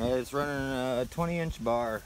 It's running a 20 inch bar.